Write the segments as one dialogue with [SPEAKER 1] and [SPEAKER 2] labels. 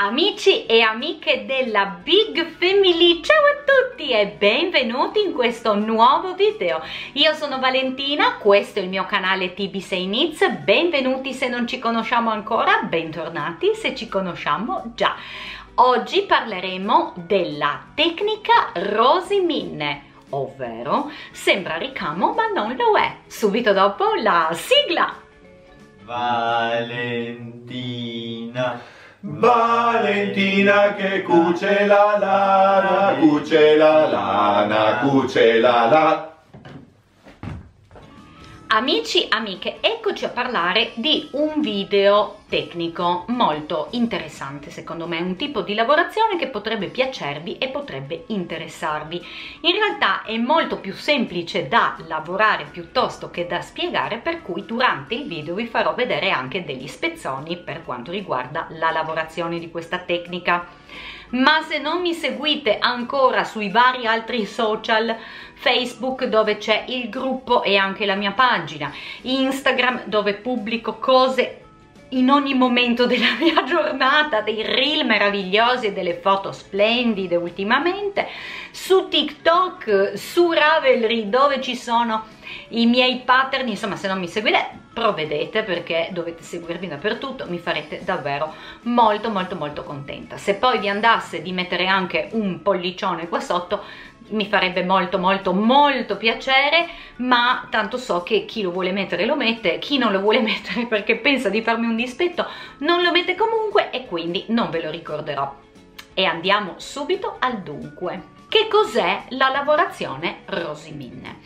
[SPEAKER 1] Amici e amiche della Big Family, ciao a tutti e benvenuti in questo nuovo video. Io sono Valentina, questo è il mio canale TB6 Needs, benvenuti se non ci conosciamo ancora, bentornati se ci conosciamo già. Oggi parleremo della tecnica Rosiminne, ovvero sembra ricamo ma non lo è. Subito dopo la sigla!
[SPEAKER 2] Valentina Valentina che cuce la lana, cuce la lana, cuce la lana.
[SPEAKER 1] Amici, amiche, eccoci a parlare di un video tecnico molto interessante secondo me, un tipo di lavorazione che potrebbe piacervi e potrebbe interessarvi. In realtà è molto più semplice da lavorare piuttosto che da spiegare, per cui durante il video vi farò vedere anche degli spezzoni per quanto riguarda la lavorazione di questa tecnica ma se non mi seguite ancora sui vari altri social Facebook dove c'è il gruppo e anche la mia pagina Instagram dove pubblico cose in ogni momento della mia giornata, dei reel meravigliosi e delle foto splendide ultimamente, su TikTok, su Ravelry dove ci sono i miei pattern, insomma se non mi seguite provvedete perché dovete seguirmi dappertutto, mi farete davvero molto molto molto contenta. Se poi vi andasse di mettere anche un pollicione qua sotto mi farebbe molto molto molto piacere ma tanto so che chi lo vuole mettere lo mette chi non lo vuole mettere perché pensa di farmi un dispetto non lo mette comunque e quindi non ve lo ricorderò. E andiamo subito al dunque. Che cos'è la lavorazione rosimine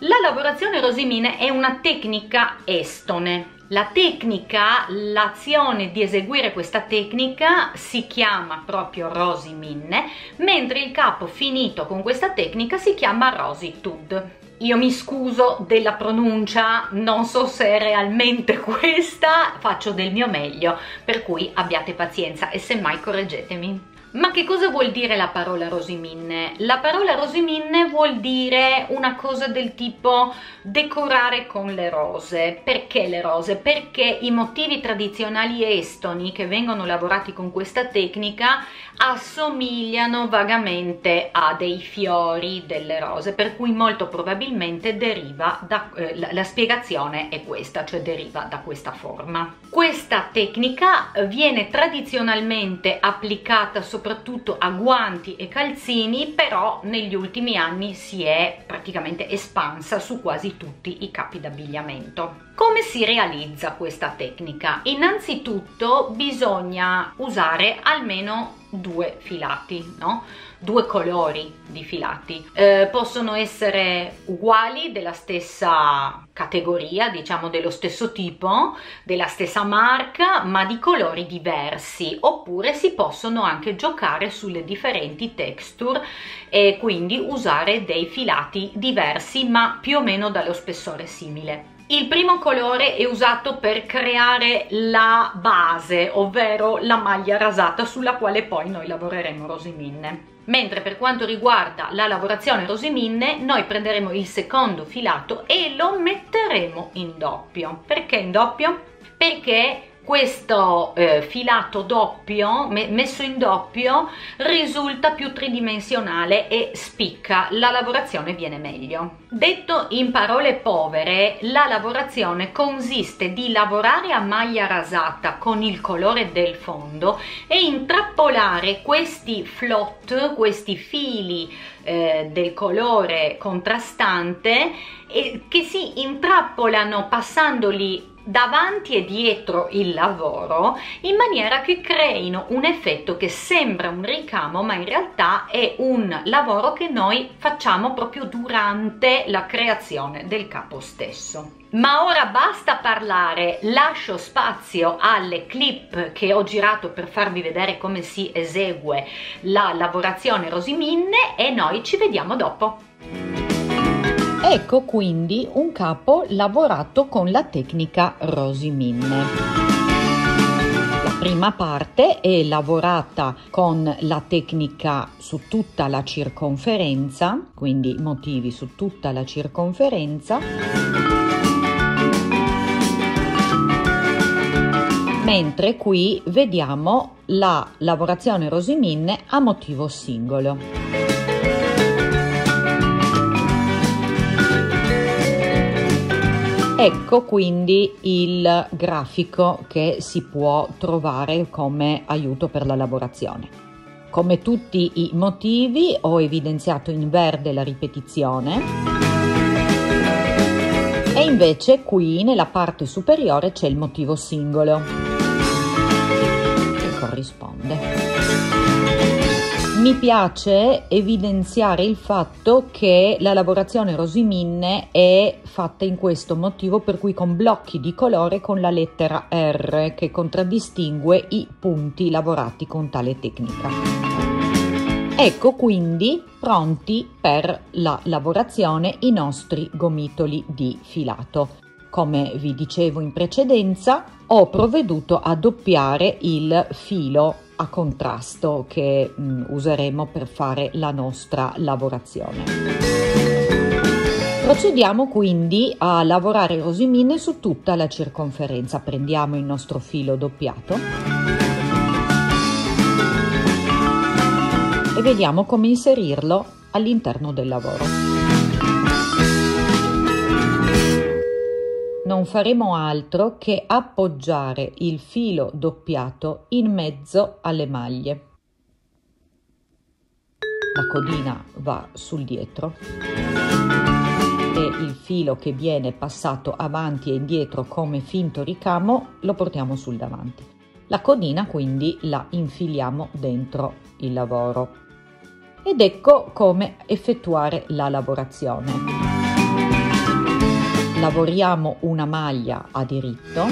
[SPEAKER 1] la lavorazione rosimine è una tecnica estone. La tecnica, l'azione di eseguire questa tecnica si chiama proprio rosiminne, mentre il capo finito con questa tecnica si chiama rositud. Io mi scuso della pronuncia, non so se è realmente questa, faccio del mio meglio, per cui abbiate pazienza e semmai correggetemi. Ma che cosa vuol dire la parola rosiminne? La parola rosiminne vuol dire una cosa del tipo decorare con le rose. Perché le rose? Perché i motivi tradizionali estoni che vengono lavorati con questa tecnica assomigliano vagamente a dei fiori delle rose, per cui molto probabilmente deriva da eh, la, la spiegazione è questa, cioè deriva da questa forma. Questa tecnica viene tradizionalmente applicata soprattutto soprattutto a guanti e calzini, però negli ultimi anni si è praticamente espansa su quasi tutti i capi d'abbigliamento. Come si realizza questa tecnica? Innanzitutto bisogna usare almeno due filati, no? due colori di filati. Eh, possono essere uguali, della stessa categoria, diciamo dello stesso tipo, della stessa marca, ma di colori diversi, oppure si possono anche giocare sulle differenti texture e quindi usare dei filati diversi, ma più o meno dallo spessore simile. Il primo colore è usato per creare la base, ovvero la maglia rasata sulla quale poi noi lavoreremo rosiminne. Mentre per quanto riguarda la lavorazione rosiminne, noi prenderemo il secondo filato e lo metteremo in doppio. Perché in doppio? Perché questo eh, filato doppio me messo in doppio risulta più tridimensionale e spicca. La lavorazione viene meglio. Detto in parole povere la lavorazione consiste di lavorare a maglia rasata con il colore del fondo e intrappolare questi flot questi fili eh, del colore contrastante eh, che si intrappolano passandoli davanti e dietro il lavoro in maniera che creino un effetto che sembra un ricamo ma in realtà è un lavoro che noi facciamo proprio durante la creazione del capo stesso. Ma ora basta parlare, lascio spazio alle clip che ho girato per farvi vedere come si esegue la lavorazione rosiminne e noi ci vediamo dopo. Ecco quindi un capo lavorato con la tecnica Rosiminne. La prima parte è lavorata con la tecnica su tutta la circonferenza, quindi motivi su tutta la circonferenza mentre qui vediamo la lavorazione rosiminne a motivo singolo. Ecco quindi il grafico che si può trovare come aiuto per la lavorazione. Come tutti i motivi ho evidenziato in verde la ripetizione e invece qui nella parte superiore c'è il motivo singolo che corrisponde. Mi piace evidenziare il fatto che la lavorazione rosiminne è fatta in questo motivo per cui con blocchi di colore con la lettera R che contraddistingue i punti lavorati con tale tecnica. Ecco quindi pronti per la lavorazione i nostri gomitoli di filato. Come vi dicevo in precedenza, ho provveduto a doppiare il filo a contrasto che mh, mm, useremo per fare la nostra lavorazione. Procediamo quindi a lavorare rosimine su tutta la circonferenza. Prendiamo il nostro filo doppiato e vediamo come inserirlo all'interno del lavoro. Non faremo altro che appoggiare il filo doppiato in mezzo alle maglie. La codina va sul dietro e il filo che viene passato avanti e indietro come finto ricamo lo portiamo sul davanti. La codina quindi la infiliamo dentro il lavoro. Ed ecco come effettuare la lavorazione lavoriamo una maglia a diritto,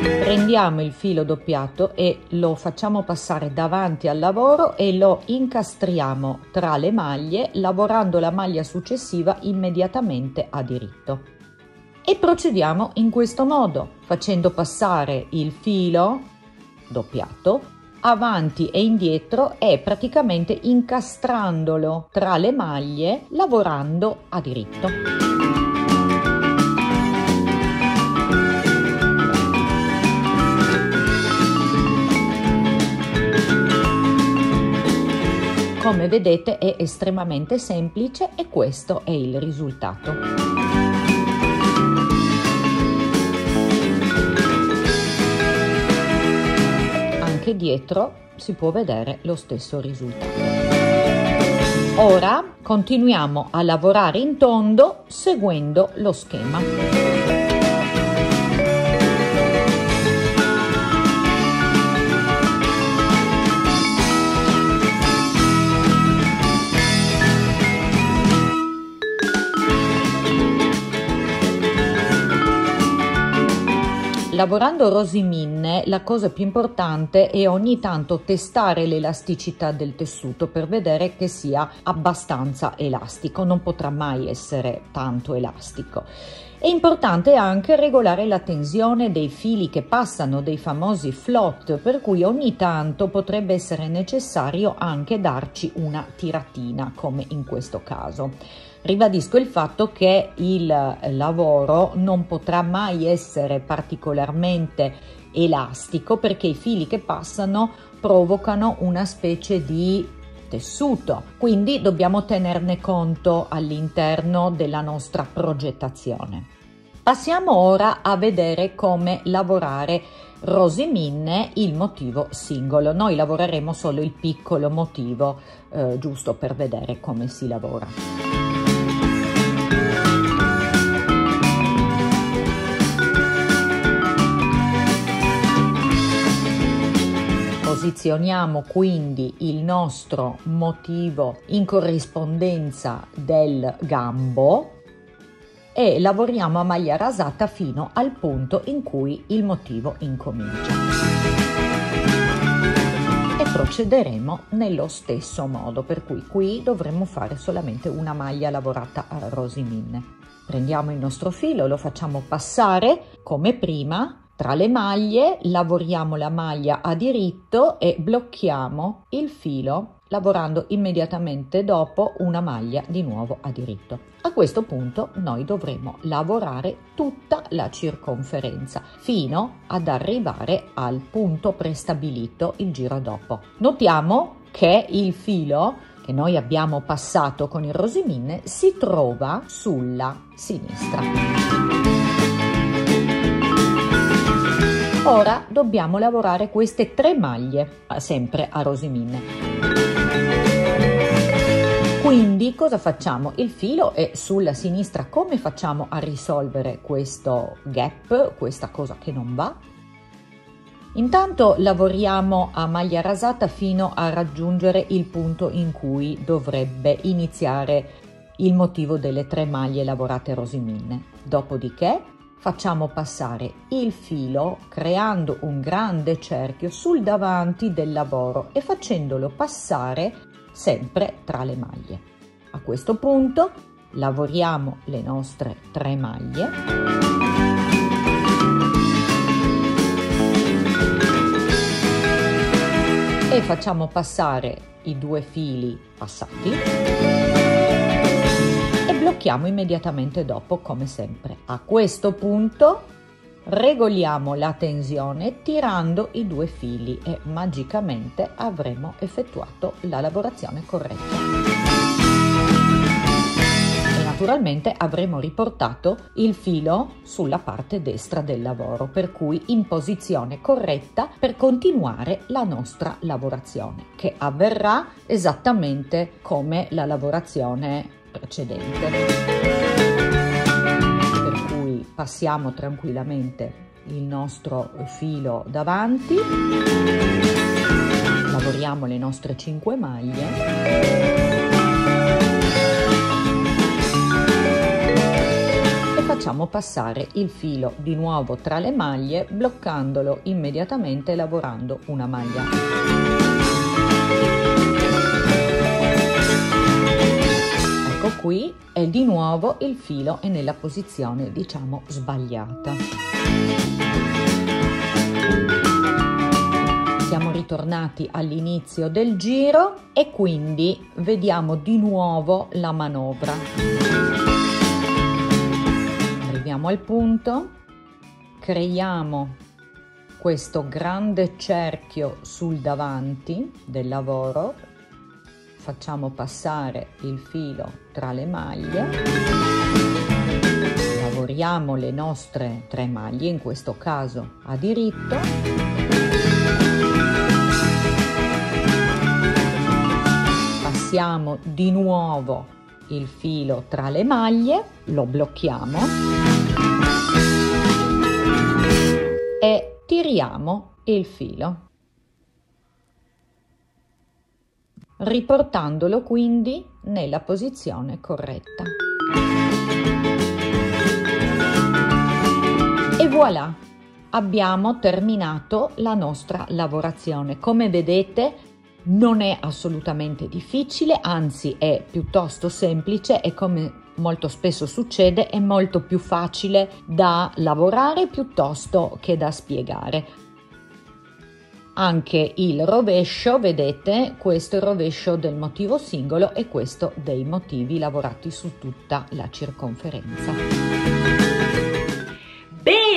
[SPEAKER 1] prendiamo il filo doppiato e lo facciamo passare davanti al lavoro e lo incastriamo tra le maglie lavorando la maglia successiva immediatamente a diritto. E procediamo in questo modo, facendo passare il filo doppiato avanti e indietro e praticamente incastrandolo tra le maglie lavorando a diritto. Come vedete è estremamente semplice e questo è il risultato. Anche dietro si può vedere lo stesso risultato. Ora continuiamo a lavorare in tondo seguendo lo schema. Lavorando rosiminne la cosa più importante è ogni tanto testare l'elasticità del tessuto per vedere che sia abbastanza elastico, non potrà mai essere tanto elastico. È importante anche regolare la tensione dei fili che passano, dei famosi float, per cui ogni tanto potrebbe essere necessario anche darci una tiratina, come in questo caso. Ribadisco il fatto che il lavoro non potrà mai essere particolarmente elastico perché i fili che passano provocano una specie di tessuto, quindi dobbiamo tenerne conto all'interno della nostra progettazione. Passiamo ora a vedere come lavorare Rosiminne il motivo singolo. Noi lavoreremo solo il piccolo motivo, eh, giusto per vedere come si lavora. Posizioniamo quindi il nostro motivo in corrispondenza del gambo e lavoriamo a maglia rasata fino al punto in cui il motivo incomincia. E procederemo nello stesso modo, per cui qui dovremo fare solamente una maglia lavorata a rosiminne. Prendiamo il nostro filo, lo facciamo passare come prima tra le maglie, lavoriamo la maglia a diritto e blocchiamo il filo lavorando immediatamente dopo una maglia di nuovo a diritto. A questo punto noi dovremo lavorare tutta la circonferenza fino ad arrivare al punto prestabilito il giro dopo. Notiamo che il filo che noi abbiamo passato con il rosimin si trova sulla sinistra. Ora dobbiamo lavorare queste tre maglie sempre a rosimin. Quindi cosa facciamo? Il filo è sulla sinistra, come facciamo a risolvere questo gap, questa cosa che non va? Intanto lavoriamo a maglia rasata fino a raggiungere il punto in cui dovrebbe iniziare il motivo delle tre maglie lavorate rosimine. Dopodiché facciamo passare il filo creando un grande cerchio sul davanti del lavoro e facendolo passare sempre tra le maglie. A questo punto lavoriamo le nostre tre maglie. E facciamo passare i due fili passati blocchiamo immediatamente dopo come sempre. A questo punto regoliamo la tensione tirando i due fili e magicamente avremo effettuato la lavorazione corretta. Naturalmente avremo riportato il filo sulla parte destra del lavoro, per cui in posizione corretta per continuare la nostra lavorazione, che avverrà esattamente come la lavorazione precedente passiamo tranquillamente il nostro filo davanti, lavoriamo le nostre 5 maglie. e facciamo passare il filo di nuovo tra le maglie bloccandolo immediatamente lavorando una maglia. Qui e di nuovo il filo è nella posizione diciamo sbagliata. Siamo ritornati all'inizio del giro e quindi vediamo di nuovo la manovra. Arriviamo al punto, creiamo questo grande cerchio sul davanti del lavoro facciamo passare il filo tra le maglie. Lavoriamo le nostre tre maglie in questo caso a diritto. Passiamo di nuovo il filo tra le maglie lo blocchiamo e tiriamo il filo riportandolo quindi nella posizione corretta. E voilà, abbiamo terminato la nostra lavorazione. Come vedete non è assolutamente difficile, anzi è piuttosto semplice e come molto spesso succede è molto più facile da lavorare piuttosto che da spiegare anche il rovescio, vedete, questo è il rovescio del motivo singolo e questo dei motivi lavorati su tutta la circonferenza.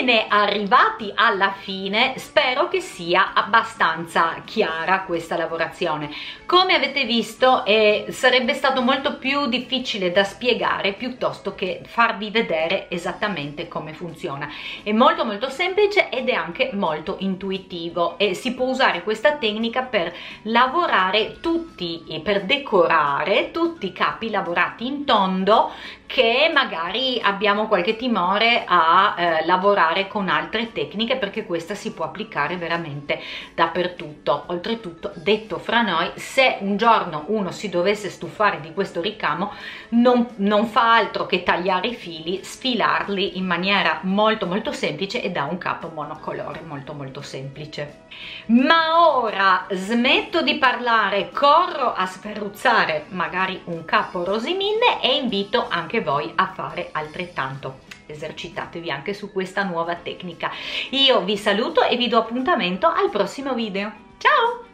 [SPEAKER 3] Bene, arrivati alla fine, spero che sia abbastanza chiara questa lavorazione. Come avete visto eh, sarebbe stato molto più difficile da spiegare piuttosto che farvi vedere esattamente come funziona. È molto molto semplice ed è anche molto intuitivo e si può usare questa tecnica per lavorare tutti per decorare tutti i capi lavorati in tondo che magari abbiamo qualche timore a eh, lavorare con altre tecniche perché questa si può applicare veramente dappertutto. Oltretutto, detto fra noi, se un giorno uno si dovesse stufare di questo ricamo, non, non fa altro che tagliare i fili, sfilarli in maniera molto molto semplice e da un capo monocolore molto molto semplice. Ma ora smetto di parlare, corro a sferruzzare magari un capo rosimine e invito anche voi a fare altrettanto.
[SPEAKER 1] Esercitatevi anche su questa nuova tecnica. Io vi saluto e vi do appuntamento al prossimo video. Ciao